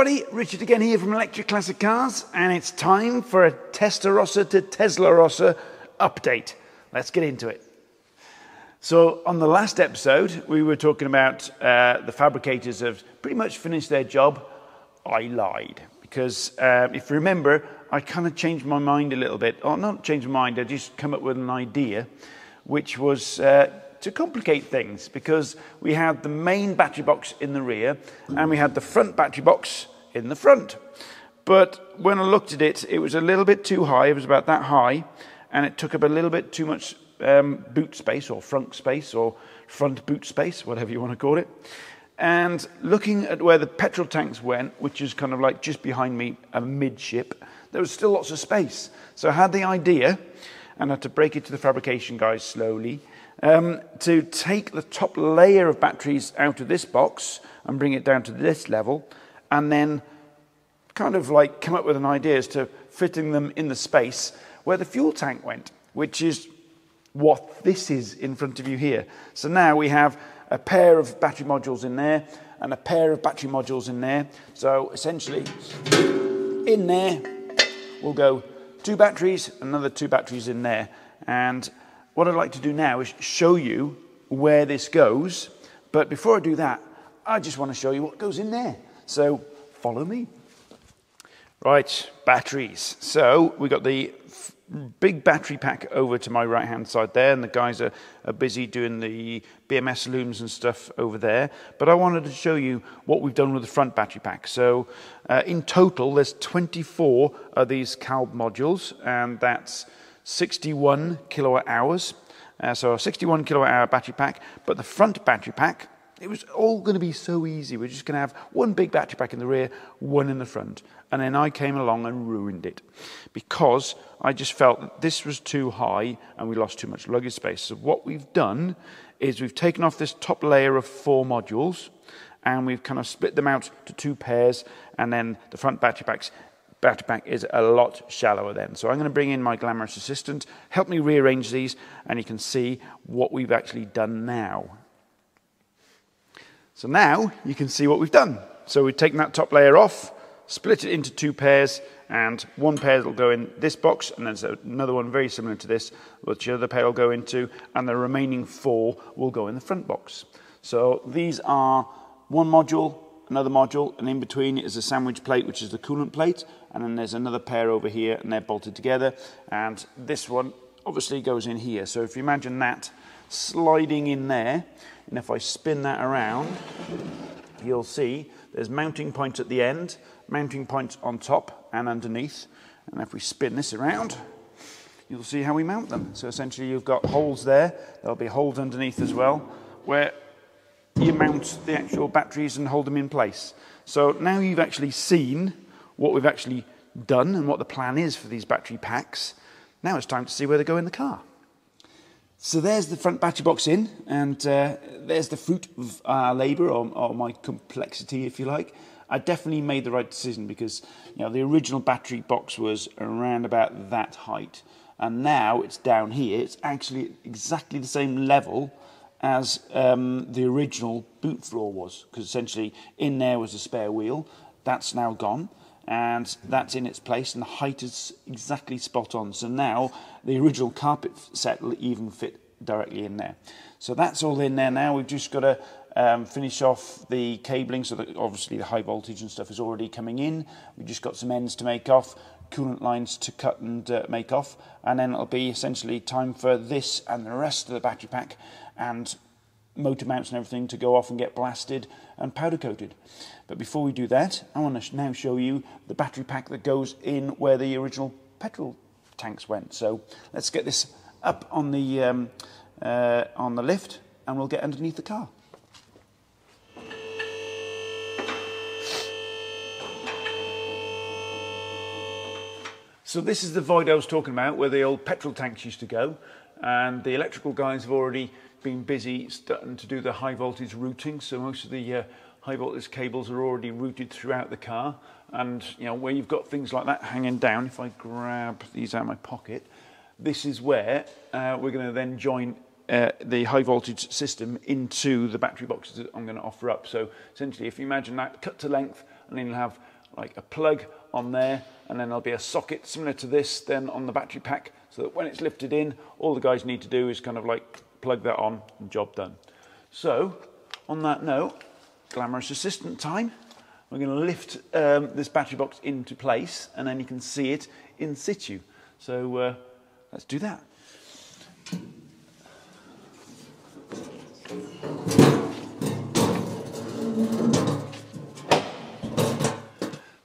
everybody, Richard again here from Electric Classic Cars, and it's time for a Testarossa to Teslarossa update. Let's get into it. So, on the last episode, we were talking about uh, the fabricators have pretty much finished their job. I lied because um, if you remember, I kind of changed my mind a little bit. Or not changed my mind, I just come up with an idea, which was uh, to complicate things because we had the main battery box in the rear and we had the front battery box in the front. But when I looked at it, it was a little bit too high. It was about that high, and it took up a little bit too much um, boot space or front space or front boot space, whatever you want to call it. And looking at where the petrol tanks went, which is kind of like just behind me, a midship, there was still lots of space. So I had the idea, and I had to break it to the fabrication guys slowly, um, to take the top layer of batteries out of this box and bring it down to this level, and then kind of like come up with an idea as to fitting them in the space where the fuel tank went, which is what this is in front of you here. So now we have a pair of battery modules in there and a pair of battery modules in there. So essentially, in there will go two batteries, another two batteries in there. And what I'd like to do now is show you where this goes. But before I do that, I just want to show you what goes in there. So follow me. Right, batteries. So we've got the big battery pack over to my right hand side there, and the guys are, are busy doing the BMS looms and stuff over there. But I wanted to show you what we've done with the front battery pack. So uh, in total, there's 24 of these CALB modules, and that's 61 kilowatt hours. Uh, so a 61 kilowatt hour battery pack, but the front battery pack, it was all going to be so easy. We're just going to have one big battery pack in the rear, one in the front. And then I came along and ruined it because I just felt that this was too high and we lost too much luggage space. So what we've done is we've taken off this top layer of four modules and we've kind of split them out to two pairs and then the front battery packs battery pack is a lot shallower then. So I'm going to bring in my glamorous assistant, help me rearrange these, and you can see what we've actually done now. So now you can see what we've done. So we've taken that top layer off, split it into two pairs, and one pair will go in this box, and there's another one very similar to this, which the other pair will go into, and the remaining four will go in the front box. So these are one module, another module, and in between is a sandwich plate, which is the coolant plate, and then there's another pair over here, and they're bolted together, and this one obviously goes in here. So if you imagine that sliding in there, and if I spin that around, you'll see there's mounting points at the end, mounting points on top and underneath, and if we spin this around, you'll see how we mount them. So essentially you've got holes there, there'll be holes underneath as well, where you mount the actual batteries and hold them in place. So now you've actually seen what we've actually done and what the plan is for these battery packs. Now it's time to see where they go in the car. So there's the front battery box in, and uh, there's the fruit of our labour, or, or, my complexity, if you like. I definitely made the right decision because you know the original battery box was around about that height, and now it's down here. It's actually exactly the same level as um, the original boot floor was, because essentially in there was a spare wheel. That's now gone, and that's in its place, and the height is exactly spot on. So now the original carpet set will even fit directly in there. So that's all in there now. We've just got to um, finish off the cabling, so that obviously the high voltage and stuff is already coming in. We've just got some ends to make off, coolant lines to cut and uh, make off, and then it'll be essentially time for this and the rest of the battery pack and motor mounts and everything to go off and get blasted and powder coated. But before we do that, I want to now show you the battery pack that goes in where the original petrol tanks went. So let's get this up on the, um, uh, on the lift and we'll get underneath the car. So this is the void I was talking about where the old petrol tanks used to go and the electrical guys have already been busy starting to do the high voltage routing. So most of the uh, high voltage cables are already routed throughout the car. And you know where you've got things like that hanging down, if I grab these out of my pocket, this is where uh, we're going to then join uh, the high voltage system into the battery boxes that I'm going to offer up. So essentially, if you imagine that cut to length, and then you'll have like a plug on there, and then there'll be a socket similar to this then on the battery pack, so that when it's lifted in, all the guys need to do is kind of like plug that on and job done. So, on that note, glamorous assistant time. We're going to lift um, this battery box into place and then you can see it in situ. So uh, let's do that.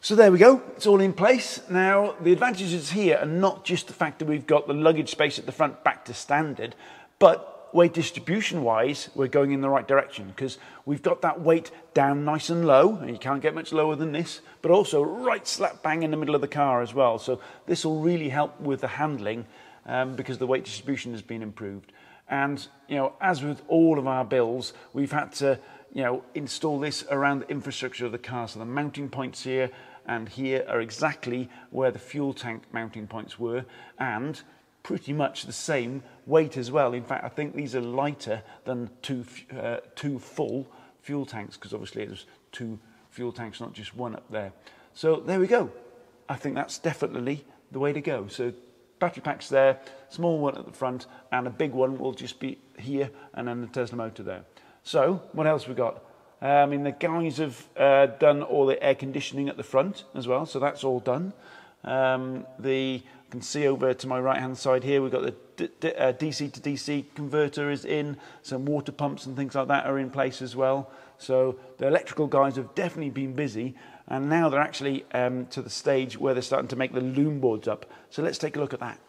So there we go, it's all in place. Now, the advantages here are not just the fact that we've got the luggage space at the front back to standard, but weight distribution wise, we're going in the right direction because we've got that weight down nice and low, and you can't get much lower than this, but also right slap bang in the middle of the car as well. So this will really help with the handling um, because the weight distribution has been improved. And, you know, as with all of our builds, we've had to, you know, install this around the infrastructure of the car. So the mounting points here and here are exactly where the fuel tank mounting points were and pretty much the same weight as well. In fact, I think these are lighter than two, uh, two full fuel tanks because obviously there's two fuel tanks, not just one up there. So there we go. I think that's definitely the way to go. So battery packs there, small one at the front, and a big one will just be here, and then the Tesla motor there. So what else we got? Uh, I mean, the guys have uh, done all the air conditioning at the front as well, so that's all done. Um, the you can see over to my right hand side here, we've got the D D uh, DC to DC converter is in, some water pumps and things like that are in place as well. So the electrical guys have definitely been busy, and now they're actually um, to the stage where they're starting to make the loom boards up. So let's take a look at that.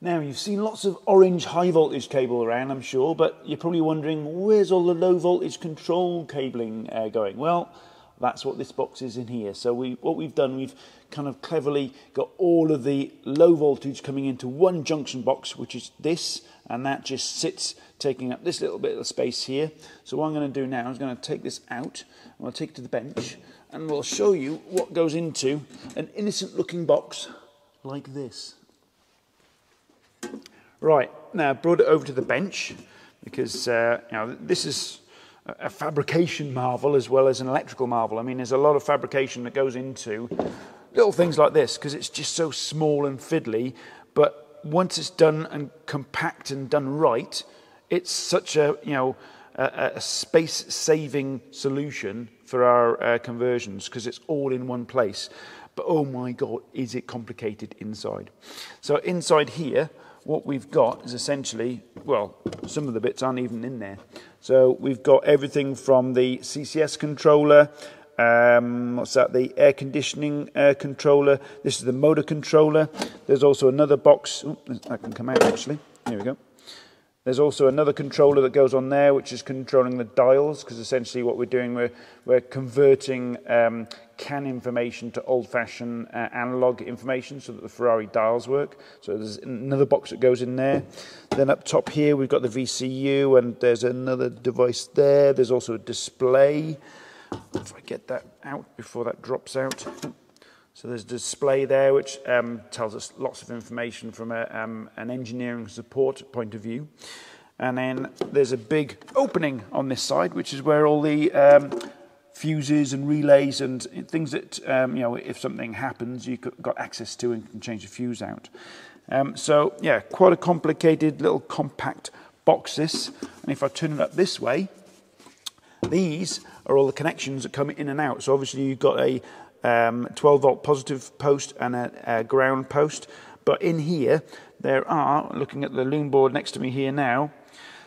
Now, you've seen lots of orange high voltage cable around, I'm sure, but you're probably wondering, where's all the low voltage control cabling uh, going? Well, that's what this box is in here. So we, what we've done, we've kind of cleverly got all of the low voltage coming into one junction box, which is this, and that just sits taking up this little bit of space here. So what I'm going to do now is going to take this out, and we'll take it to the bench, and we'll show you what goes into an innocent looking box like this. Right, now I've brought it over to the bench because uh, you know this is a fabrication marvel as well as an electrical marvel. I mean, there's a lot of fabrication that goes into little things like this because it's just so small and fiddly. But once it's done and compact and done right, it's such a you know a, a space-saving solution for our uh, conversions because it's all in one place. But oh my God, is it complicated inside? So inside here what we've got is essentially, well, some of the bits aren't even in there. So we've got everything from the CCS controller, um, what's that, the air conditioning uh, controller. This is the motor controller. There's also another box. Ooh, that can come out actually. Here we go. There's also another controller that goes on there, which is controlling the dials, because essentially what we're doing, we're, we're converting um, CAN information to old-fashioned uh, analog information so that the Ferrari dials work. So there's another box that goes in there. Then up top here, we've got the VCU, and there's another device there. There's also a display. If I get that out before that drops out. So there's a display there which um, tells us lots of information from a, um, an engineering support point of view. And then there's a big opening on this side, which is where all the um, fuses and relays and things that, um, you know, if something happens, you've got access to and can change the fuse out. Um, so, yeah, quite a complicated little compact box this. And if I turn it up this way, these are all the connections that come in and out. So obviously you've got a um, 12 volt positive post and a, a, ground post. But in here, there are, looking at the loom board next to me here now,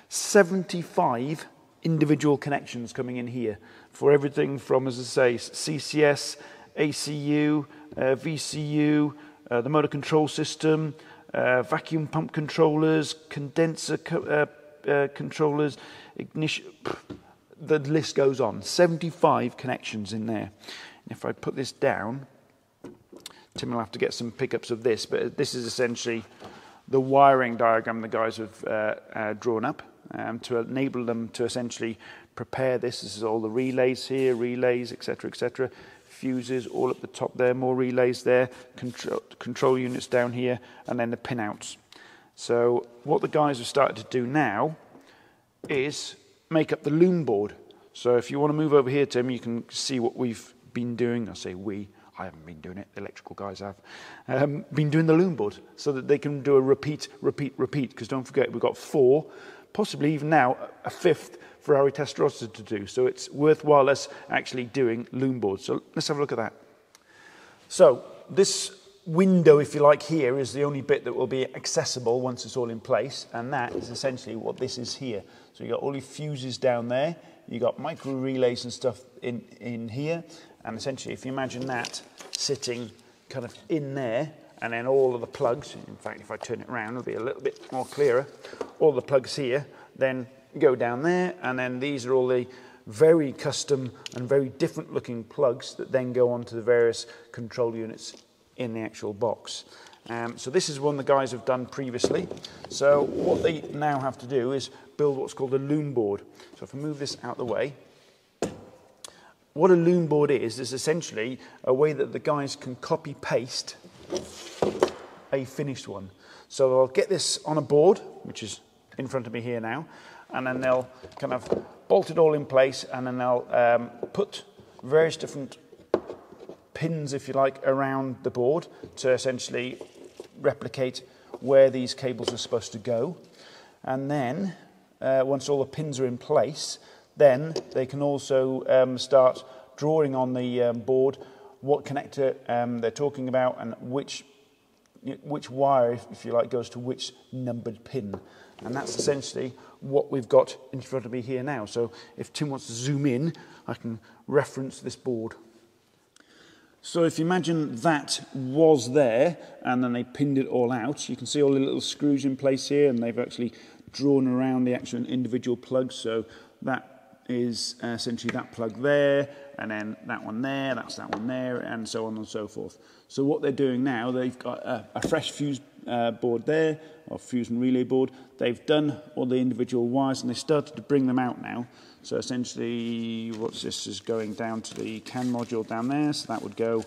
75 individual connections coming in here for everything from, as I say, CCS, ACU, uh, VCU, uh, the motor control system, uh, vacuum pump controllers, condenser co uh, uh, controllers, ignition. The list goes on. 75 connections in there. If I put this down, Tim will have to get some pickups of this, but this is essentially the wiring diagram the guys have uh, uh, drawn up um, to enable them to essentially prepare this. This is all the relays here, relays, etc., etc. Fuses all up the top there, more relays there, control, control units down here, and then the pinouts. So what the guys have started to do now is make up the loom board. So if you want to move over here, Tim, you can see what we've been doing, I say we, I haven't been doing it, the electrical guys have, um, been doing the loom board so that they can do a repeat, repeat, repeat. Because don't forget, we've got four, possibly even now a fifth Ferrari Testarossa to do. So it's worthwhile us actually doing loom boards. So let's have a look at that. So this window, if you like, here is the only bit that will be accessible once it's all in place. And that is essentially what this is here. So you've got all your fuses down there. You've got micro relays and stuff in, in here. And essentially, if you imagine that sitting kind of in there, and then all of the plugs, in fact, if I turn it around, it'll be a little bit more clearer. All the plugs here, then go down there, and then these are all the very custom and very different looking plugs that then go onto the various control units in the actual box. Um, so this is one the guys have done previously. So what they now have to do is build what's called a loom board. So if I move this out the way, what a loom board is, is essentially a way that the guys can copy paste a finished one. So they'll get this on a board, which is in front of me here now, and then they'll kind of bolt it all in place, and then they'll um, put various different pins, if you like, around the board to essentially replicate where these cables are supposed to go. And then, uh, once all the pins are in place, then they can also um, start drawing on the um, board what connector um, they're talking about and which which wire, if you like, goes to which numbered pin. And that's essentially what we've got in front of me here now. So if Tim wants to zoom in, I can reference this board. So if you imagine that was there and then they pinned it all out, you can see all the little screws in place here and they've actually drawn around the actual individual plugs. So that is uh, essentially that plug there and then that one there, that's that one there, and so on and so forth. So what they're doing now, they've got a, a fresh fuse uh, board there, or fuse and relay board. They've done all the individual wires and they started to bring them out now. So essentially, what's this is going down to the CAN module down there. So that would go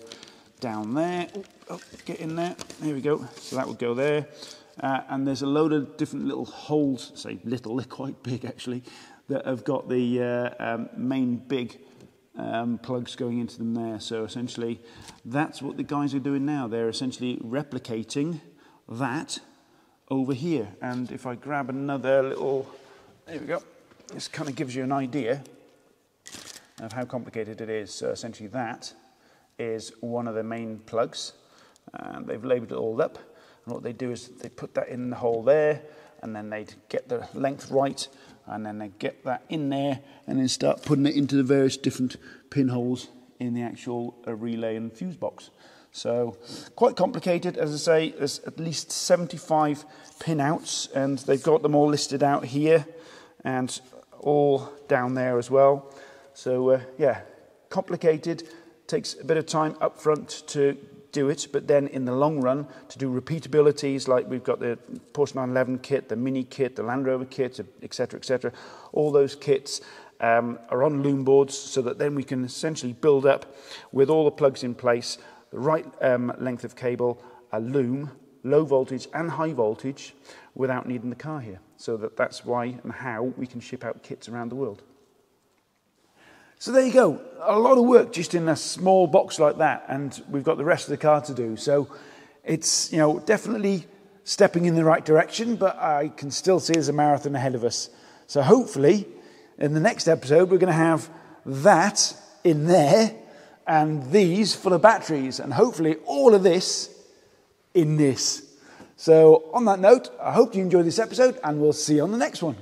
down there. Oh, get in there. There we go. So that would go there. Uh, and there's a load of different little holes, say little, they're quite big actually, that have got the uh, um, main big um, plugs going into them there. So essentially, that's what the guys are doing now. They're essentially replicating that over here. And if I grab another little, there we go. This kind of gives you an idea of how complicated it is. So essentially that is one of the main plugs. And they've labelled it all up. And what they do is they put that in the hole there, and then they'd get the length right, and then they'd get that in there, and then start putting it into the various different pinholes in the actual uh, relay and fuse box. So quite complicated, as I say, there's at least 75 pinouts, and they've got them all listed out here, and all down there as well. So uh, yeah, complicated, takes a bit of time up front to do it, but then in the long run, to do repeatabilities, like we've got the Porsche 911 kit, the Mini kit, the Land Rover kit, etc., etc., all those kits um, are on loom boards so that then we can essentially build up with all the plugs in place, the right um, length of cable, a loom, low voltage and high voltage, without needing the car here. So that that's why and how we can ship out kits around the world. So there you go. A lot of work just in a small box like that, and we've got the rest of the car to do. So it's you know definitely stepping in the right direction, but I can still see there's a marathon ahead of us. So hopefully, in the next episode, we're going to have that in there and these full of batteries, and hopefully all of this in this. So, on that note, I hope you enjoyed this episode, and we'll see you on the next one.